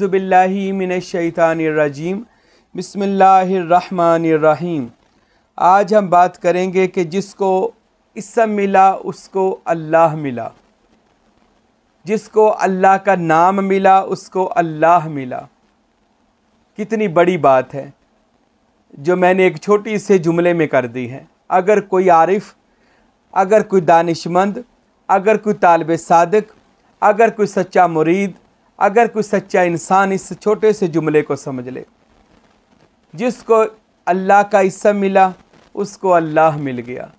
आउज़बिल्लिमिनशैतानरजीम बिस्मिल्लाहिर्रहमानिर्रहीम आज हम बात करेंगे कि जिसको इसम मिला, उसको अल्लाह मिला। जिसको अल्लाह का नाम मिला, उसको अल्लाह मिला। कितनी बड़ी बात है, जो मैंने एक छोटी से जुमले में कर दी है। अगर कोई आरिफ, अगर कोई दानिशमंद, अगर कोई तालब सादक, अगर कोई सच्चा मुरीद अगर कोई सच्चा इंसान इस छोटे से जुमले को समझ ले, जिसको अल्लाह का इसम मिला, उसको अल्लाह मिल गया।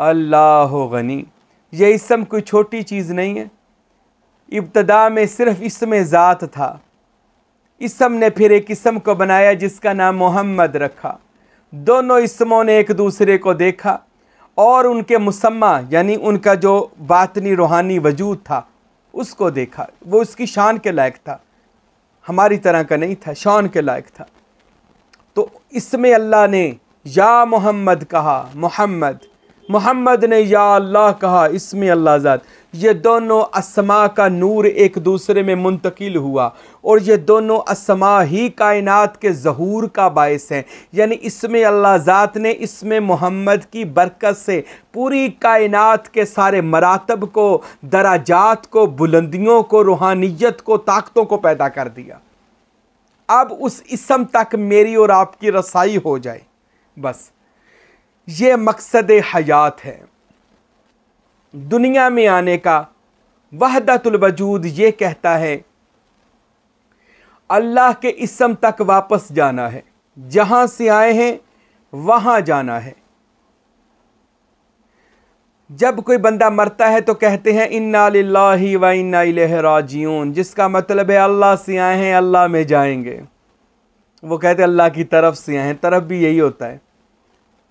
अल्लाह गनी। यह इसम कोई छोटी चीज़ नहीं है। इब्तदा में सिर्फ़ इसम ज़ात था। इसम ने फिर एक इसम को बनाया जिसका नाम मोहम्मद रखा। दोनों इसमों ने एक दूसरे को देखा और उनके मुसम्मा, यानी उनका जो बातनी रूहानी वजूद था उसको देखा। वो उसकी शान के लायक था। हमारी तरह का नहीं था, शान के लायक था। तो इसमें अल्लाह ने, या मोहम्मद कहा, मोहम्मद मोहम्मद ने या अल्लाह कहा, इसमें अल्लाह ज़ात। ये दोनों असमा का नूर एक दूसरे में मुंतकिल हुआ और ये दोनों असमा ही कायनात के जहूर का बायस हैं। यानी इसमें अल्लाह ज़ात ने इसमें मोहम्मद की बरकत से पूरी कायनात के सारे मरातब को, दराजात को, बुलंदियों को, रूहानियत को, ताकतों को पैदा कर दिया। अब उस इसम तक मेरी और आपकी रसाई हो जाए। बस, ये मकसद हयात है। दुनिया में आने का वहदतुलवजूद ये कहता है, अल्लाह के इसम तक वापस जाना है। जहाँ से आए हैं, वहाँ जाना है। जब कोई बंदा मरता है तो कहते हैं, इन्ना व इन्ना राजिऊन जिसका मतलब है, अल्लाह से आए हैं, अल्लाह में जाएँगे। वो कहते हैं, अल्लाह की तरफ़ से आए हैं। तरफ़ भी यही होता है।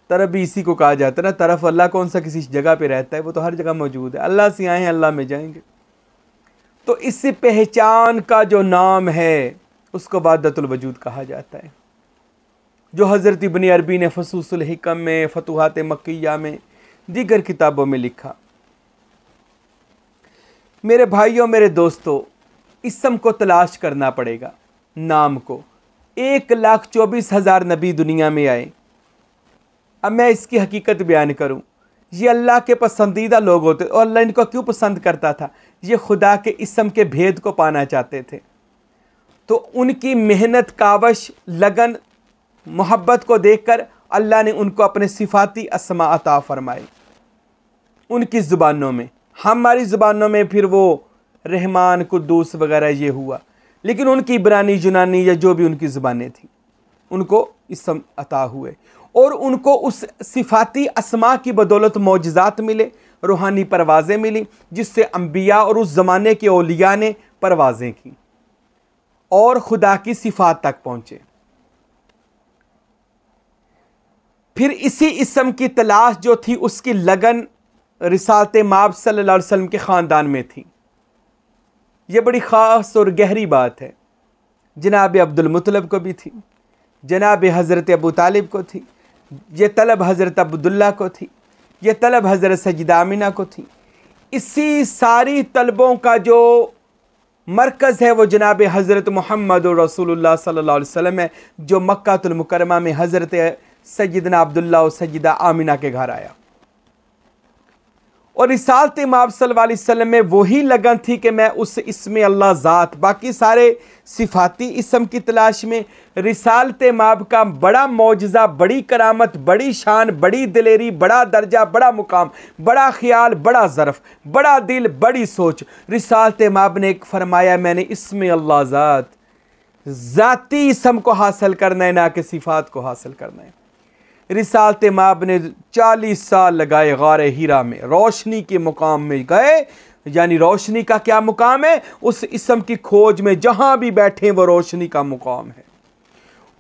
तरफ़ भी इसी को कहा जाता है ना, तरफ़ अल्लाह कौन सा किसी जगह पे रहता है, वो तो हर जगह मौजूद है। अल्लाह से आए हैं, अल्लाह में जाएँगे। तो इस पहचान का जो नाम है, उसको वजूद कहा जाता है। जो हज़रत इबन अरबी ने फसूसलहकम में, फतूहत मक्या में, दीगर किताबों में लिखा, मेरे भाइयों, मेरे दोस्तों, इसम को तलाश करना पड़ेगा। नाम को एक लाख चौबीस हज़ार नबी दुनिया में आए। अब मैं इसकी हकीकत बयान करूँ। ये अल्लाह के पसंदीदा लोग होते और अल्लाह इनको क्यों पसंद करता था? ये खुदा के इसम के भेद को पाना चाहते थे। तो उनकी मेहनत, कावश, लगन, मोहब्बत को देखकर अल्लाह ने उनको अपने सिफाती असमा अता फरमाए। उनकी ज़ुबानों में, हमारी ज़ुबानों में फिर वो रहमान, कुद्दूस वगैरह ये हुआ। लेकिन उनकी इबरानी, जुनानी या जो भी उनकी ज़ुबानें थी, उनको इसम अता हुए। और उनको उस सिफाती असमा की बदौलत मोजात मिले, रूहानी परवाज़ें मिली, जिससे अम्बिया और उस ज़माने के ओलिया ने परवाज़ें की और खुदा की सिफात तक पहुँचे। फिर इसी इसम की तलाश जो थी, उसकी लगन रिसालत माब सल्लल्लाहु अलैहि वसल्लम के ख़ानदान में थी। यह बड़ी ख़ास और गहरी बात है। जनाब अब्दुल मुतलब को भी थी, जनाब हज़रत अबू तालिब को थी ये तलब हज़रत अब्दुल्ला को थी, ये तलब हज़रत सजदामिना को थी। इसी सारी तलबों का जो मरकज़ है वो जनाब हज़रत मोहम्मद रसूलुल्लाह सल्लल्लाहु अलैहि वसल्लम है, जो मक्तुलमकरमा में हज़रत सजदना अब्दुल्ला और सजदा आमिना के घर आया। और रिसालत माब वसल्लम में वही लगन थी कि मैं उस इसमें अल्लाह ज़ात, बाकी सारे सिफाती इसम की तलाश में रिसालत माब का बड़ा मुआजा बड़ी करामत, बड़ी शान, बड़ी दिलेरी, बड़ा दर्जा, बड़ा मुकाम, बड़ा ख्याल, बड़ा ज़रफ़, बड़ा दिल, बड़ी सोच। रिसालत माब ने एक फरमाया, मैंने इसमें अल्लाह ज़ात, ज़ाती इसम को हासिल करना है, ना कि सिफात को हासिल करना है। रिसालत माब ने चालीस साल लगाए गार हीरा में। रोशनी के मुकाम में गए, यानी रोशनी का क्या मुकाम है? उस इसम की खोज में जहाँ भी बैठे वो रोशनी का मुकाम है।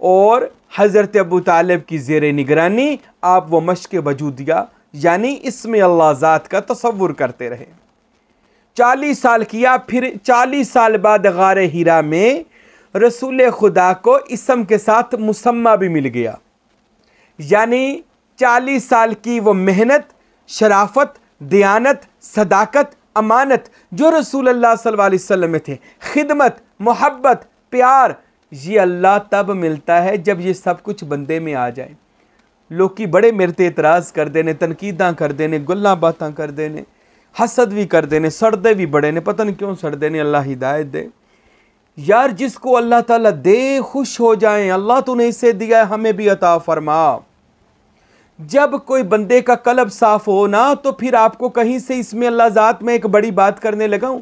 और हज़रत अबू तालब की जेर निगरानी, आप वो मश्क वजूदिया, यानी इसमें अल्लाह ज़ात का तस्वुर करते रहे। चालीस साल किया, फिर चालीस साल बाद गार हीरा में रसूल खुदा को इसम के साथ मुसम्मा भी मिल गया। यानी चालीस साल की वो मेहनत, शराफत, दयानत, सदाकत, अमानत, जो रसूल अल्लाह सल्लल्लाहु अलैहि में थे, खिदमत, मोहब्बत, प्यार, ये अल्लाह तब मिलता है जब ये सब कुछ बंदे में आ जाए। लोग बड़े मेरे इतराज़ कर देने, तनकीदा कर देने, गुल्ला बातें कर देने, हसद भी कर देने, सड़दे भी बड़े ने, पता नहीं क्यों सड़दे ने, अल्लाह हिदायत दे। यार जिसको अल्लाह ताला दे खुश हो जाए, अल्लाह तूने इसे दिया है, हमें भी अता फरमा। जब कोई बंदे का कलब साफ़ हो ना तो फिर आपको कहीं से इसमें अल्लाह ज़ात में एक बड़ी बात करने लगा हूँ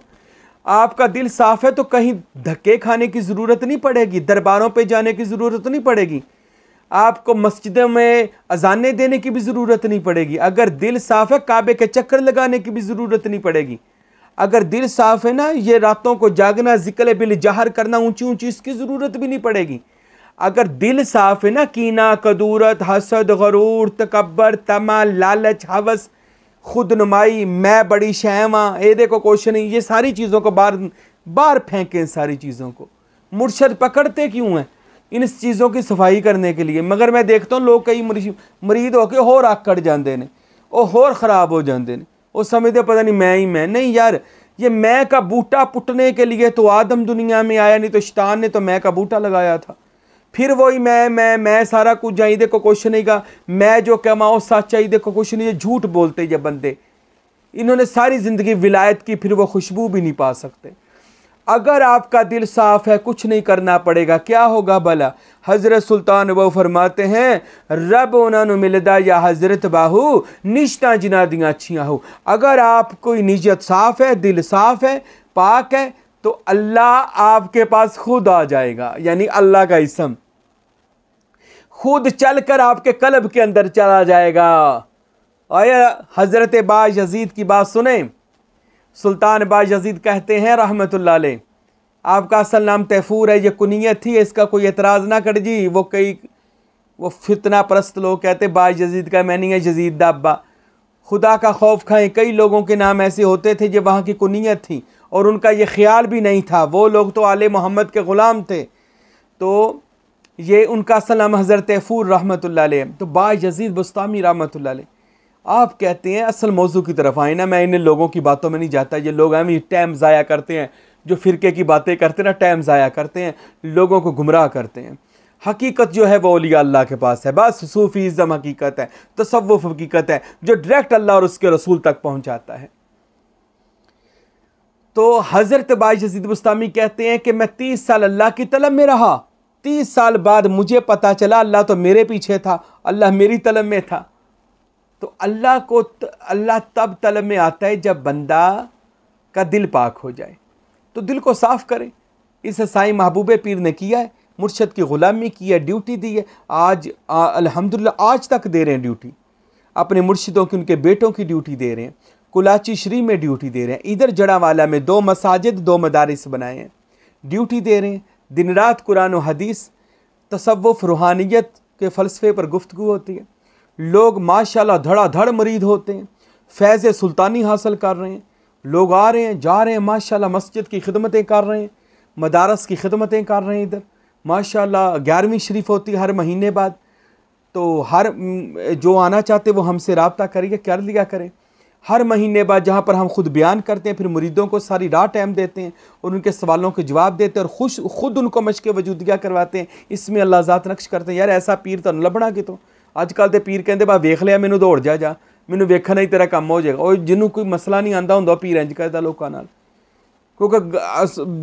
आपका दिल साफ़ है तो कहीं धक्के खाने की ज़रूरत नहीं पड़ेगी, दरबारों पे जाने की ज़रूरत नहीं पड़ेगी। आपको मस्जिदों में अजाने देने की भी ज़रूरत नहीं पड़ेगी। अगर दिल साफ़ है, काबे के चक्कर लगाने की भी ज़रूरत नहीं पड़ेगी। अगर दिल साफ़ है ना, ये रातों को जागना, ज़िक्र बिल जाहर करना, ऊँची ऊँची इसकी ज़रूरत भी नहीं पड़ेगी। अगर दिल साफ़ है ना, कीना, कदूरत, हसद, गरूर तकबर तमा, लालच, हवस खुद नुमाई मैं बड़ी शहमा ए देखो क्वेश्चन ये सारी चीज़ों को बार बार फेंकें सारी चीज़ों को। मुर्शद पकड़ते क्यों हैं? इन चीज़ों की सफ़ाई करने के लिए। मगर मैं देखता हूँ, लोग कई मरीद होकर होर आकड़ जाते हैं। और होर ख़राब हो जाते हैं। वो समझते पता नहीं मैं ही मैं। नहीं यार, ये मैं का बूटा पुटने के लिए तो आदम दुनिया में आया, नहीं तो शतान ने तो मैं का बूटा लगाया था। फिर वही मैं मैं मैं सारा कुछ जाइ देखो कुछ नहीं का। मैं जो कमाओ, सच आई देखो कुछ नहीं, ये झूठ बोलते ये बंदे। इन्होंने सारी ज़िंदगी विलायत की, फिर वो खुशबू भी नहीं पा सकते। अगर आपका दिल साफ़ है, कुछ नहीं करना पड़ेगा, क्या होगा भला? हज़रत सुल्तान वो फरमाते हैं, रब उन्होंने मिलदा या हज़रत बाहू, निश्ता जिना दियाँ अच्छियाँ हो। अगर आप कोई नीयत साफ़ है, दिल साफ़ है, पाक है तो अल्लाह आपके पास खुद आ जाएगा, यानी अल्लाह का इसम। खुद चलकर आपके कलब के अंदर चला जाएगा। और हज़रत बा यजीद की बात सुने? सुल्तान बा यजीद कहते हैं, रहमतुल्लाह आपका असल नाम तैफूर है ये कुनीत थी, इसका कोई एतराज़ ना कर जी। वो कई, वो फितना परस्त लोग कहते बा यजीद का मैनी है, यजीद दाबा खुदा का खौफ खाएँ, कई लोगों के नाम ऐसे होते थे जो वहाँ की कुनीत थी, और उनका ये ख्याल भी नहीं था। वो लोग तो आले मोहम्मद के ग़ुलाम थे। तो ये उनका असल नाम हज़रत तैफूर रहमत तो बा यजीद बुस्तामी रहमत आप कहते हैं, असल मौजू की तरफ़ आए ना, मैं इन लोगों की बातों में नहीं जाता, ये लोग हम टाइम ज़ाया करते हैं, जो फ़िरके की बातें करते हैं ना, टाइम ज़ाया करते हैं, लोगों को गुमराह करते हैं। हकीकत जो है, वो अलिया अल्लाह के पास है, बस सूफ़ीज़म हकीकत है तसवुफ़ हकीकत है, जो डायरेक्ट अल्लाह और उसके रसूल तक पहुँचाता है। तो हज़रत बाई यजीद बुस्तामी कहते हैं कि मैं तीस साल अल्लाह की तलब में रहा, तीस साल बाद मुझे पता चला, अल्लाह तो मेरे पीछे था, अल्लाह मेरी तलब में था। तो अल्लाह को अल्लाह तब तलब में आता है जब बंदा का दिल पाक हो जाए। तो दिल को साफ़ करें। इस साई महबूब पीर ने किया है, मुर्शद की ग़ुलामी की है, ड्यूटी दी है। आज अल्हम्दुलिल्लाह, आज तक दे रहे हैं ड्यूटी। अपने मुर्शिदों की, उनके बेटों की ड्यूटी दे रहे हैं। कुलाची श्री में ड्यूटी दे रहे हैं। इधर जड़ावाला में दो मसाजिद, दो मदारस बनाए हैं। ड्यूटी दे रहे हैं। दिन रात कुरान हदीस तसवुफ़ रूहानियत के फ़लसफ़े पर गुफ्तु होती है। लोग माशाल्लाह धड़ाधड़ मरीद होते हैं, फैज़ सुल्तानी हासिल कर रहे हैं, लोग आ रहे हैं, जा रहे हैं, माशाल्लाह मस्जिद की खिदमतें कर रहे हैं, मदारस की खिदमतें कर रहे हैं इधर, माशाल्लाह ग्यारहवीं शरीफ होती हर महीने बाद तो हर जो आना चाहते वो हमसे रबता करिए, कर लिया करें। हर महीने बाद जहाँ पर हम खुद बयान करते हैं, फिर मुरीदों को सारी राह टाइम देते हैं और उनके सवालों के जवाब देते हैं और खुश, खुद उनको मशक़ वजूदिया करवाते हैं। इसमें अल्लाह ज़ात नक्श करते हैं, यार ऐसा पीर तो लबना के तो। अजकल तो पीर कहते बा वेख लिया मैनू दौड़ जा जा मैनू वेखना ही तेरा काम हो जाएगा और जिन्हों कोई मसला नहीं आता होंगे पीर इंज करता लोगों क्योंकि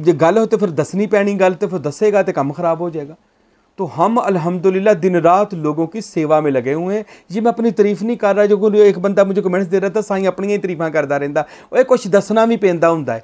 जो गल हो तो फिर दसनी पैनी गल तो फिर दसेगा तो काम खराब हो जाएगा तो हम अल्हम्दुलिल्लाह दिन रात लोगों की सेवा में लगे हुए हैं ये मैं अपनी तारीफ़ नहीं कर रहा जो एक बंदा मुझे कमेंट्स दे रहा था साई अपनी ही तरीफा करता रहता वो कुछ दसना भी पैदा होंगे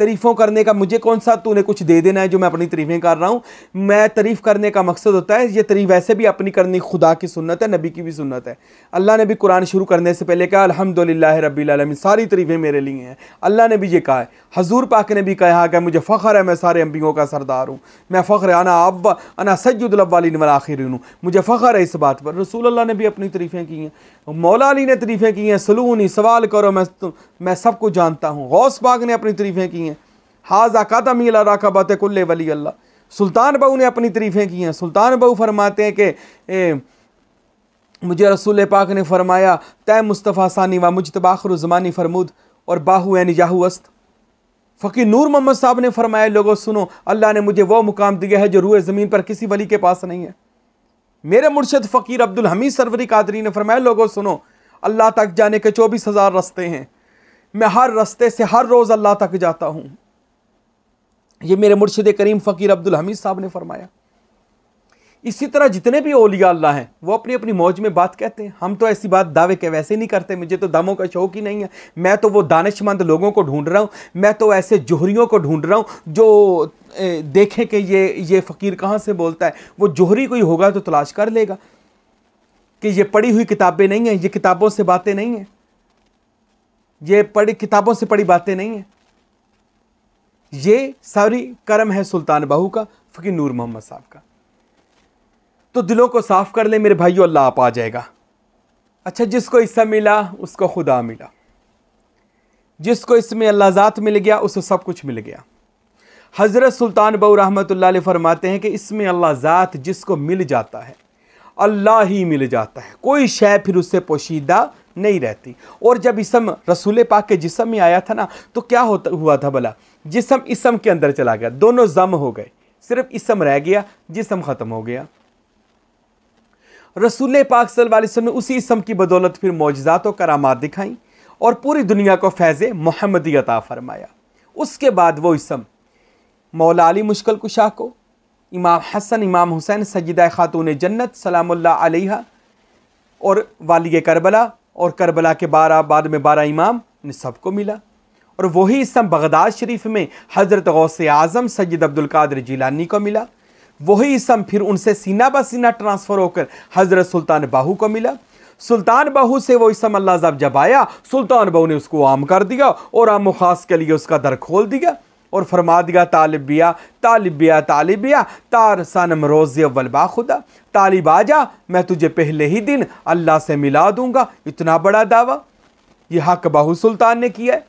तारीफ़ों करने का, मुझे कौन सा तूने कुछ दे देना है जो मैं अपनी तारीफ़ें कर रहा हूँ? मैं तारीफ़ करने का मकसद होता है, ये तारीफ़ वैसे भी अपनी करनी खुदा की सुन्नत है, नबी की भी सुन्नत है। अल्लाह ने भी कुरान शुरू करने से पहले कहा अलहमदिल्ला रबीआलमी सारी तारीफ़ें मेरे लिए हैं। अल्लाह ने भी ये कहा है। हजूर पाक ने भी कहा कि मुझे फ़ख्र है, मैं सारे अम्बियों का सरदार हूँ। मैं फ़ख्र अना अब अना सैदुल्लिन आखिर हूँ। मुझे फ़ख्र है इस बात पर। रसूल अल्लाह ने भी अपनी तारीफ़ें की हैं। मौला अली ने तारीफ़ें की हैं। सलूनी, सवाल करो, मैं मैं सब कुछ जानता हूँ। गौस पाक ने अपनी तारीफ़ें की हैं। हाजा कदम राका बात कुल्ले वली अल्लाह। सुल्तान बहू ने अपनी तरीफ़ें की हैं। सुल्तान बहू फरमाते हैं कि मुझे रसूल पाक ने फरमाया तय मुस्तफ़ा सानी व मुजतबाखर ज़मानी फरमुद और बाहू यानी याहू अस्त। फ़कीर नूर मोहम्मद साहब ने फरमाया, लोगों सुनो, अल्लाह ने मुझे वो मुकाम दिया है जो रूए ज़मीन पर किसी वली के पास नहीं है। मेरे मुर्शद फ़कीर अब्दुल हमीद सरवरी कादरी ने फरमाया, लोगों सुनो, अल्लाह तक जाने के चौबीस हज़ार रस्ते हैं। मैं हर रस्ते से हर रोज़ अल्लाह तक जाता हूँ। ये मेरे मुर्शद करीम फ़कीर अब्दुल हमीद साहब ने फरमाया, इसी तरह जितने भी ओलिया अल्लाह हैं, वो अपनी अपनी मौज में बात कहते हैं। हम तो ऐसी बात दावे के वैसे नहीं करते, मुझे तो दमों का शौक ही नहीं है। मैं तो वो दानशमंद लोगों को ढूंढ रहा हूँ, मैं तो ऐसे जोहरियों को ढूंढ रहा हूँ, जो देखें कि ये ये फ़कीर कहाँ से बोलता है। वो जोहरी कोई होगा तो तलाश कर लेगा कि ये पढ़ी हुई किताबें नहीं हैं, ये किताबों से बातें नहीं हैं। ये पढ़ी, किताबों से पढ़ी बातें नहीं हैं। ये सारी करम है सुल्तान बहू का, फ़कीर नूर मोहम्मद साहब का। तो दिलों को साफ़ कर ले मेरे भाइयों, अल्लाह आप आ जाएगा। अच्छा जिसको इससे मिला, उसको खुदा मिला। जिसको इसमें अल्लाह ज़ात मिल गया, उसे सब कुछ मिल गया। हज़रत सुल्तान बहू रहमत फरमाते हैं कि इसमें अल्लाह ज़ात जिसको मिल जाता है, अल्लाह ही मिल जाता है। कोई शय फिर उससे पोशीदा नहीं रहती। और जब इसम रसूल पाक के जिसम में आया था ना तो क्या होता हुआ था भला? जिसम इसम के अंदर चला गया। दोनों जम हो गए। सिर्फ़ इसम रह गया, जिसम ख़त्म हो गया। रसूल पाक वसल्लम ने उसी इसम की बदौलत फिर मोजात और करामात दिखाई और पूरी दुनिया को फैज़ मोहम्मदी अता फरमाया। उसके बाद वो इसम मौला अली मुश्किल कुशा को, इमाम हसन, इमाम हुसैन सजिदा ख़ातून जन्नत सलाम और वाली करबला और करबला के बारह बाद में बारह इमाम ने सबको मिला। और वही इसम बगदाद शरीफ में हज़रत गौस आज़म सैद अब्दुल कादर जिलानी को मिला। वही इसम फिर उनसे सीना ब सीना ट्रांसफ़र होकर हज़रत सुल्तान बाहू को मिला। सुल्तान बाहू से वो इसम अल्लाह जब जब आया, सुल्तान बहू ने उसको आम कर दिया और आम ख़ास के लिए उसका दर खोल दिया और फरमा दिया तालिबिया तालिबिया तालिबिया तार सनम रोज़ अव्वल बाखुदा, तालिब आजा मैं तुझे पहले ही दिन अल्लाह से मिला दूँगा। इतना बड़ा दावा। यह हक बाहू सुल्तान ने किया है।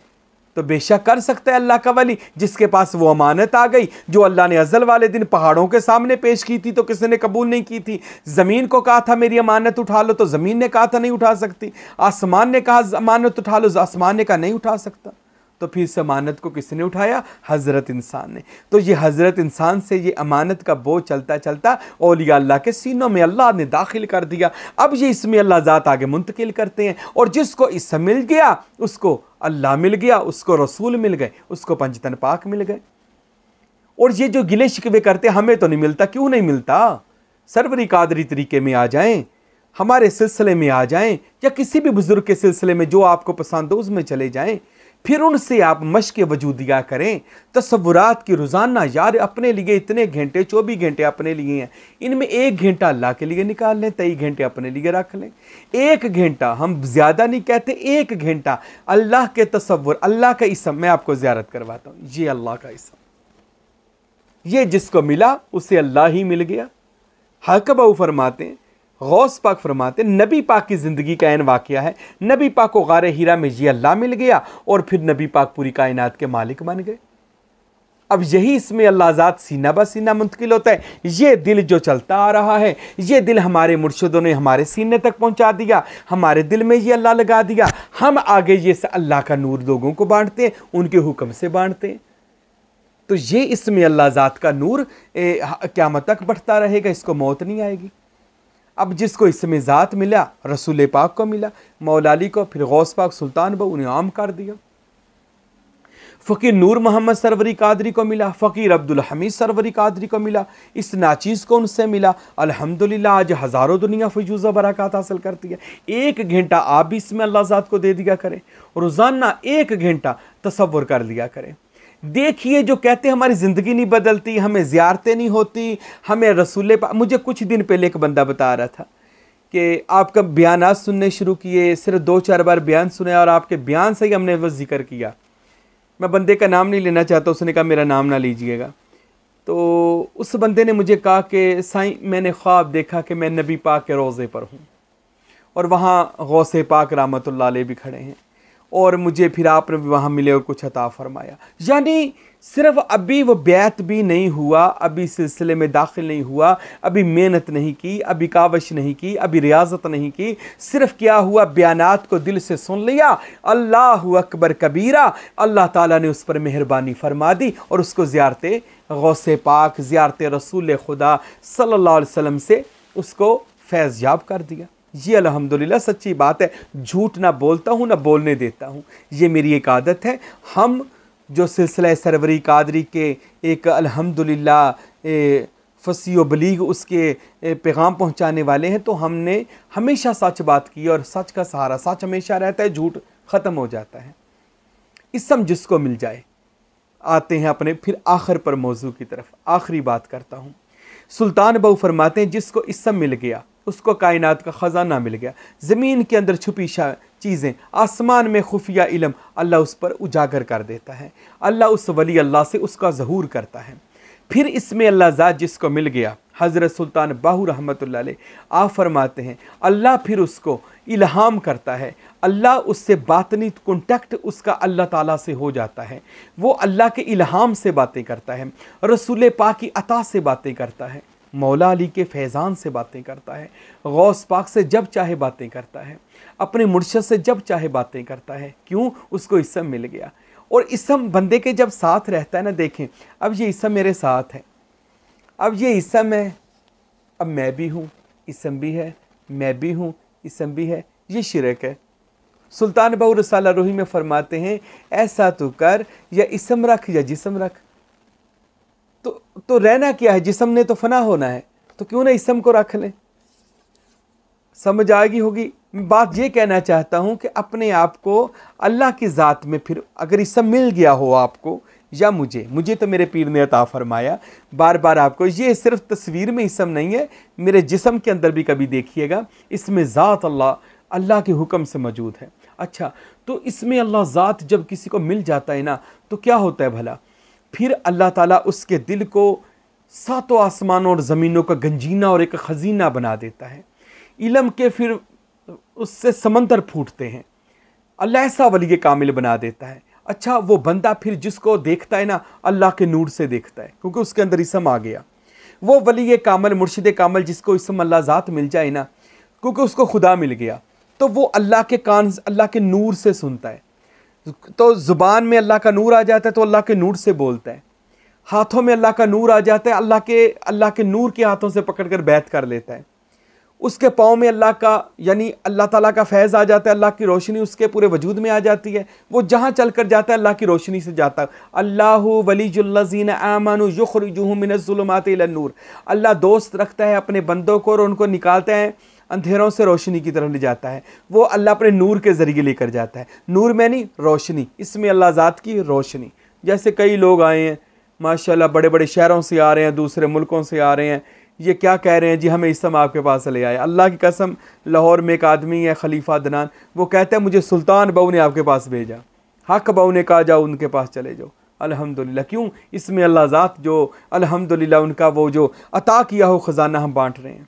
तो बेशक कर सकता है अल्लाह का वली, जिसके पास वो अमानत आ गई, जो अल्लाह ने अजल वाले दिन पहाड़ों के सामने पेश की थी तो किसी ने कबूल नहीं की थी। ज़मीन को कहा था, मेरी अमानत उठा लो तो ज़मीन ने कहा था, नहीं उठा सकती। आसमान ने कहा, अमानत उठा लो, आसमान ने कहा, नहीं उठा सकता। तो फिर इस अमानत को किसने उठाया? हज़रत इंसान ने। तो ये हज़रत इंसान से ये अमानत का बोझ चलता चलता ओलिया अल्लाह के सीनों में अल्लाह ने दाखिल कर दिया। अब ये इसमें अल्लाह ज़ात आगे मुंतकिल करते हैं और जिसको इससे मिल गया, उसको अल्लाह मिल गया, उसको रसूल मिल गए, उसको पंचतन पाक मिल गए। और ये जो गिले शिकवे करते, हमें तो नहीं मिलता, क्यों नहीं मिलता? सरवरी कादरी तरीके में आ जाएँ, हमारे सिलसिले में आ जाएँ, या किसी भी बुज़ुर्ग के सिलसिले में जो आपको पसंद हो, उसमें चले जाएँ। फिर उनसे आप मश्क वजूदिया करें। तस्वुरात की रोज़ाना यार अपने लिए इतने घंटे, चौबीस घंटे अपने लिए हैं। इनमें एक घंटा अल्लाह के लिए निकाल लें, तेईस घंटे अपने लिए रख लें। एक घंटा, हम ज़्यादा नहीं कहते, एक घंटा। अल्लाह के तस्वुर, अल्लाह का इसम, मैं आपको ज़्यारत करवाता हूँ। ये अल्लाह का इसम। ये जिसको मिला, उसे अल्लाह ही मिल गया। हकबू फरमाते हैं गौस पाक फरमाते, नबी पाक की ज़िंदगी का एन वाक़ है। नबी पाक को गार हीरा में ये अल्लाह मिल गया और फिर नबी पाक पूरी कायनात के मालिक बन गए। अब यही इसमें अल्लाह ज़ात सीना ब सीना मुंतकिल होता है। ये दिल जो चलता आ रहा है, ये दिल हमारे मुर्शदों ने हमारे सीने तक पहुँचा दिया, हमारे दिल में ये अल्लाह लगा दिया। हम आगे ये अल्लाह का नूर लोगों को बांटते हैं, उनके हुक्म से बांटते हैं। तो ये इसमें अल्लाह ज़ात का नूर क्यामत तक बढ़ता रहेगा, इसको मौत नहीं आएगी। अब जिसको इसमें ज़ात मिला, रसूल पाक को मिला, मौलाली को, फिर गौस पाक सुल्तान बो उन्हें आम कर दिया। फ़कीर नूर मोहम्मद सरवरी कादरी को मिला, फ़कीर अब्दुल हमीद सरवरी कादरी को मिला, इस नाचीज़ को उनसे मिला। अल्हम्दुलिल्लाह, आज हज़ारों दुनिया फजूज़ बरक़ात हासिल करती है। एक घंटा आप भी इसमें अल्लाह ज़ात को दे दिया करें, रोज़ाना एक घंटा तस्वुर कर लिया करें। देखिए जो कहते हैं, हमारी ज़िंदगी नहीं बदलती, हमें ज़्यारतें नहीं होती, हमें रसूल मुझे कुछ दिन पहले एक बंदा बता रहा था कि आपका बयान सुनने शुरू किए, सिर्फ़ दो चार बार बयान सुने और आपके बयान से ही हमने वो ज़िक्र किया। मैं बंदे का नाम नहीं लेना चाहता, उसने कहा, मेरा नाम ना लीजिएगा। तो उस बंदे ने मुझे कहा कि, साईं, मैंने ख्वाब देखा कि मैं नबी पाक के रोज़े पर हूँ और वहाँ गौसे पाक रामत भी खड़े हैं। और मुझे फिर आपने वहाँ मिले और कुछ अता फरमाया। यानी सिर्फ़ अभी वो बैत भी नहीं हुआ, अभी सिलसिले में दाखिल नहीं हुआ, अभी मेहनत नहीं की, अभी कावश नहीं की, अभी रियाजत नहीं की, सिर्फ़ क्या हुआ, बयानात को दिल से सुन लिया, अल्लाह अकबर कबीरा, अल्लाह ताला ने उस पर मेहरबानी फरमा दी और उसको ज़्यारत गौस पाक, ज़्यारत रसूल खुदा अलैहि वसल्लम से उसको फैज़याब कर दिया। ये अल्हम्दुलिल्लाह सच्ची बात है, झूठ ना बोलता हूँ, ना बोलने देता हूँ। ये मेरी एक आदत है। हम जो सिलसिला सरवरी कादरी के एक अल्हम्दुलिल्लाह फसी बलीग उसके पैगाम पहुँचाने वाले हैं तो हमने हमेशा सच बात की और सच का सहारा, सच हमेशा रहता है, झूठ ख़त्म हो जाता है। इसम जिसको मिल जाए, आते हैं अपने, फिर आखिर पर मौजू की तरफ़, आखिरी बात करता हूँ। सुल्तान बहू फरमाते हैं, जिसको इसम मिल गया उसको कायनात का ख़जाना मिल गया। ज़मीन के अंदर छुपी चीज़ें, आसमान में खुफिया इलम, अल्लाह उस पर उजागर कर देता है। अल्लाह उस वली अल्लाह से उसका जहूर करता है। फिर इसमें अल्लाह ज़ात जिसको मिल गया, हज़रत सुल्तान बाहू रहमत आ फरमाते हैं, अल्लाह फिर उसको इल्हाम करता है। अल्लाह उससे बातनी कॉन्टेक्ट उसका अल्लाह ताला से हो जाता है। वो अल्लाह के इल्हाम से बातें करता है। रसूल पा की अता से बातें करता है। मौला अली के फैज़ान से बातें करता है, गौस पाक से जब चाहे बातें करता है, अपने मुर्शद से जब चाहे बातें करता है, क्यों? उसको इसम मिल गया। और इसम बंदे के जब साथ रहता है ना, देखें, अब ये इसम मेरे साथ है। अब ये इसम है, अब मैं भी हूँ, इसम भी है, मैं भी हूँ, इसम भी है, ये शिरक है। सुल्तान बहु रसाला रोही में फरमाते हैं, ऐसा तो कर, या इसम रख, या जिसम रख। तो तो रहना क्या है? जिसम ने तो फना होना है। तो क्यों ना इसम को रख लें? समझ आएगी होगी। मैं बात ये कहना चाहता हूँ कि अपने आप को अल्लाह की ज़ात में फिर अगर इसम मिल गया हो आपको या मुझे मुझे तो मेरे पीर ने अता फरमाया। बार बार आपको, ये सिर्फ़ तस्वीर में इसम नहीं है, मेरे जिसम के अंदर भी कभी देखिएगा। इसमें ज़ात अल्लाह अल्लाह के हुक्म से मौजूद है। अच्छा तो इसमें अल्लाह ज़ात जब किसी को मिल जाता है ना तो क्या होता है भला? फिर अल्लाह ताला उसके दिल को सातों आसमानों और ज़मीनों का गंजीना और एक ख़जीना बना देता है। इलम के फिर उससे समंदर फूटते हैं। अल्लाह ऐसा वली कामिल बना देता है। अच्छा वो बंदा फिर जिसको देखता है ना, अल्लाह के नूर से देखता है, क्योंकि उसके अंदर इसम आ गया। वो वली कामल, मुर्शिद कामल जिसको इसम अल्लाह ज़ात मिल जाए ना, क्योंकि उसको खुदा मिल गया तो वो अल्लाह के कान, अल्लाह के नूर से सुनता है। तो ज़ुबान में अल्लाह का नूर आ जाता है तो अल्लाह के नूर से बोलता है। हाथों में अल्लाह का नूर आ जाता है, अल्लाह के अल्लाह के नूर के हाथों से पकड़ कर बैत कर लेता है। उसके पाँव में अल्लाह का, यानी अल्लाह ताला का फैज़ आ जाता है, अल्लाह की रोशनी उसके पूरे वजूद में आ जाती है। वो जहाँ चल कर जाता है, अल्लाह की रोशनी से जाता है। अल्लाह वलीजुल्लजीन आमन युखरजुमिनज़ुलमात नूर। अल्लाह दोस्त रखता है अपने बंदों को और उनको निकालता है। अंधेरों से रोशनी की तरफ़ ले जाता है। वो अल्लाह अपने नूर के ज़रिए लेकर जाता है। नूर में नहीं रोशनी, इसमें अल्लाह ज़ात की रोशनी। जैसे कई लोग आए हैं, माशाल्लाह बड़े बड़े शहरों से आ रहे हैं, दूसरे मुल्कों से आ रहे हैं। ये क्या कह रहे हैं? जी, हमें इसम आपके पास ले आए। अल्लाह की कसम, लाहौर में एक आदमी है, खलीफा दनान। वो कहता है, मुझे सुल्तान बहू ने आपके पास भेजा। हक बहू ने कहा, जाओ उनके पास चले जाओ। अल्हम्दुलिल्लाह। क्यों? इसमें अल्लाह ज़ात जो, अल्हम्दुलिल्लाह उनका वो जो अता किया हो, ख़जाना हम बांट रहे हैं।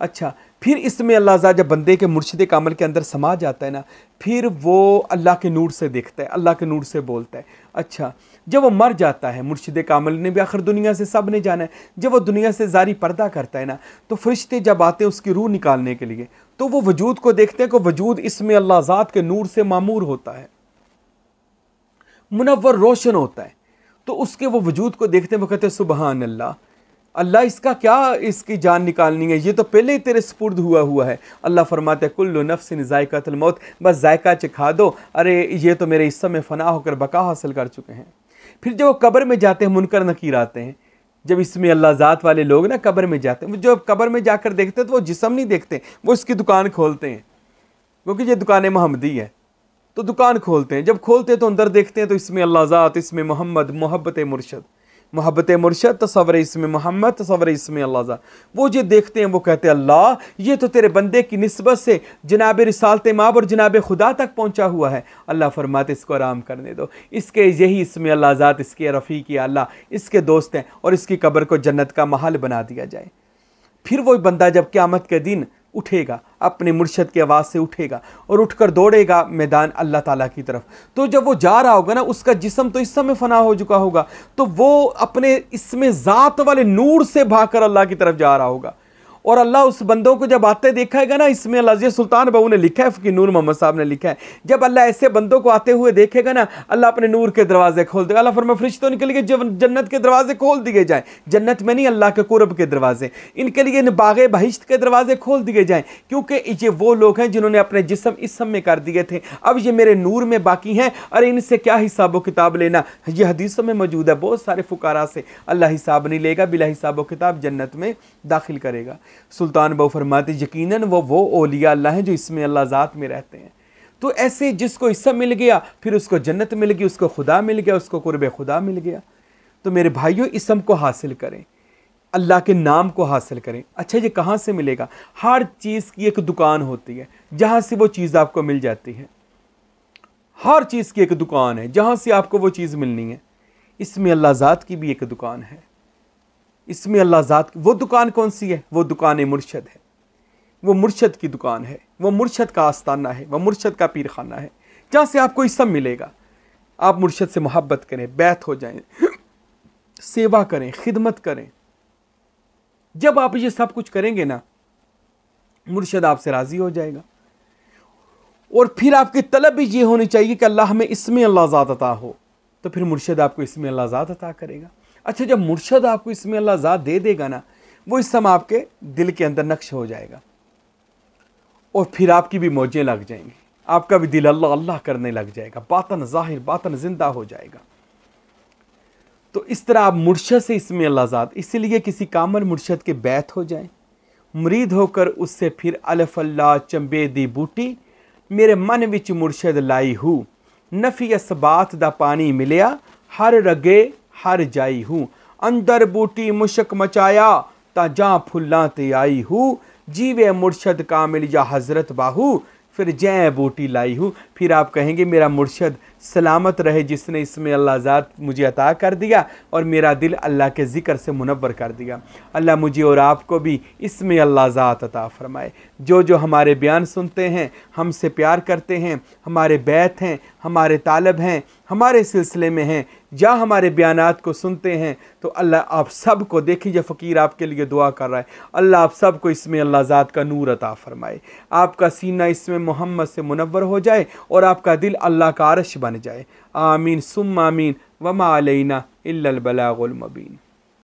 अच्छा फिर इसमें अल्लाह जब बंदे के मुर्शद कामल के अंदर समा जाता है ना, फिर वो अल्लाह के नूर से देखता है, अल्लाह के नूर से बोलता है। अच्छा जब वो मर जाता है मुर्शद कामल ने भी आखिर दुनिया से सबने जाना है। जब वो दुनिया से जारी पर्दा करता है ना तो फरिश्ते जब आते हैं उसकी रूह निकालने के लिए तो वो वजूद को देखते हैं कि वजूद इसमें अल्लाह ज़ात के नूर से मामूर होता है। मुनवर रोशन होता है। तो उसके वो वजूद को देखते हैं, वो कहते हैं सुबह अल्लाह अल्लाह इसका क्या इसकी जान निकालनी है? ये तो पहले ही तेरे स्पुर्द हुआ हुआ है। अल्लाह फरमाते कुल्लु नफ्सिन जायकातुल मौत, बस जायका चिखा दो। अरे, ये तो मेरे इस समय फ़ना होकर बका हासिल कर चुके हैं। फिर जब वो कब्र में जाते हैं, मुनकर नकीर आते हैं, जब इसमें अल्लाह ज़ात वाले लोग ना कब्र में जाते हैं जो कब्र में जाकर देखते हैं तो वो जिसम नहीं देखते, वो इसकी दुकान खोलते हैं। क्योंकि ये दुकान महमदी है। तो दुकान खोलते हैं। जब खोलते हैं तो अंदर देखते हैं तो इसमें अल्लाह ज़ात, इसमें मोहम्मद, मोहब्बत, मुर्शद। मोहब्बत मुर्शद तस्वर इसमें मोहम्मद तस्वर इसमें अल्लाह वो जो देखते हैं, वो कहते हैं, अल्लाह, ये तो तेरे बंदे की नस्बत से जनाब रिसालत माब और जनाब खुदा तक पहुँचा हुआ है। अल्लाह फरमाते, इसको आराम करने दो। इसके यही इसमें अल्लाह ज़ात, इसके रफ़ी की अल्लाह, इसके दोस्त हैं और इसकी कब्र को जन्नत का महल बना दिया जाए। फिर वो बंदा जब क़्यामत के दिन उठेगा, अपने मुर्शद की आवाज़ से उठेगा और उठकर दौड़ेगा मैदान अल्लाह ताला की तरफ़। तो जब वो जा रहा होगा ना, उसका जिसम तो इस समय फना हो चुका होगा तो वो अपने इसमें ज़ात वाले नूर से भागकर अल्लाह की तरफ़ जा रहा होगा। और अल्लाह उस बंदों को जब आते देखेगा ना, इसमें अल्लाह सुल्तान बहू ने लिखा है फ़कीर नूर मोहम्मद साहब ने लिखा है। जब अल्लाह ऐसे बंदों को आते हुए देखेगा ना, अल्लाह अपने नूर के दरवाजे खोल देगा। अल्लाह फरमा फरिश्तों लिए जन्नत के दरवाजे खोल दिए जाए। जन्नत में नहीं, अल्लाह के कुरब के दरवाजे। इनके लिए इन बाग बहिश्त के दरवाजे खोल दिए जाएँ, क्योंकि ये वो लोग हैं जिन्होंने अपने जिसम इस सब में कर दिए थे। अब ये मेरे नूर में बाकी हैं अरे इनसे क्या हिसाब व किताब लेना? ये हदीसों में मौजूद है, बहुत सारे फुकारा से। अल्लाह हिसाब नहीं लेगा, बिला हिसाब किताब जन्नत में दाखिल करेगा। सुल्तान बहु फरमाते, यकीनन वो वो ओलिया अल्लाह हैं जो इसमें अल्लाह ज़ात में रहते हैं। तो ऐसे जिसको हिस्सा मिल गया, फिर उसको जन्नत मिल गई, उसको खुदा मिल गया, उसको कुरब खुदा मिल गया। तो मेरे भाइयों, इसम को हासिल करें, अल्लाह के नाम को हासिल करें। अच्छा ये कहाँ से मिलेगा? हर चीज़ की एक दुकान होती है, जहाँ से वो चीज़ आपको मिल जाती है। हर चीज़ की एक दुकान है, जहाँ से आपको वो चीज़ मिलनी है। इसमें अल्लाह ज़ात की भी एक दुकान है। इसमें अल्लाह ज़ात वो दुकान कौन सी है? वो दुकान मुर्शद है। वो मुर्शद की दुकान है। वो मुर्शद का आस्ताना है। वह मुर्शद का पीर खाना है। जहाँ से आपको सब मिलेगा। आप मुर्शद से मोहब्बत करें, बैत हो जाएँ, सेवा करें, खिदमत करें। जब आप ये सब कुछ करेंगे ना, मुर्शद आपसे राज़ी हो जाएगा। और फिर आपकी तलब भी ये होनी चाहिए कि अल्लाह हमें इसमें अल्लाह ज़ात अता हो। तो फिर मुर्शद आपको इसमें अल्लाह ज़ात अता करेगा। अच्छा जब मुर्शद आपको इसमें अल्लाह ज़ात दे देगा ना, वो इस समय आपके दिल के अंदर नक्श हो जाएगा। और फिर आपकी भी मौजें लग जाएँगी। आपका भी दिल अल्लाह अल्लाह करने लग जाएगा। बातन ज़ाहिर, बातन ज़िंदा हो जाएगा। तो इस तरह आप मुर्शद से इसमें अल्लाह ज़ात, इसीलिए किसी कामल मुर्शद के बैत हो जाए। मुरीद होकर उससे फिर अलफ़ल्ला चंबे, दी, बूटी, मेरे मन विच मुर्शद लाई हूँ। नफ़ी असबात दा पानी मिलिया, हर रगे हर जाई हूँ। अंदर बूटी मुशक मचाया, ता जा फुल्ला ते आई हूँ। जीवे मुर्शद कामिल या हज़रत बाहू, फिर जय बूटी लाई हूँ। फिर आप कहेंगे, मेरा मुर्शद सलामत रहे जिसने इसमें अल्लाह ज़ात मुझे अता कर दिया और मेरा दिल अल्लाह के ज़िक्र से मुनवर कर दिया। अल्लाह मुझे और आपको भी इसमें अल्लाह ज़ात अता फ़रमाए। जो जो हमारे बयान सुनते हैं, हमसे प्यार करते हैं, हमारे बैत हैं, हमारे तालब हैं, हमारे सिलसिले में हैं, या हमारे बयान को सुनते हैं तो अल्लाह आप सबको देखिए फ़कीर आपके लिए दुआ कर रहा है। अल्लाह आप सबको इसमें अल्लाह ज़ात का नूर अता फ़रमाए। आपका सीना इसमें मोहम्मद से मुनवर हो जाए और आपका दिल अल्लाह का अरश बन जाए आमीन सुम आमीन वमा अलैना इल्लल बलागुल मुबीन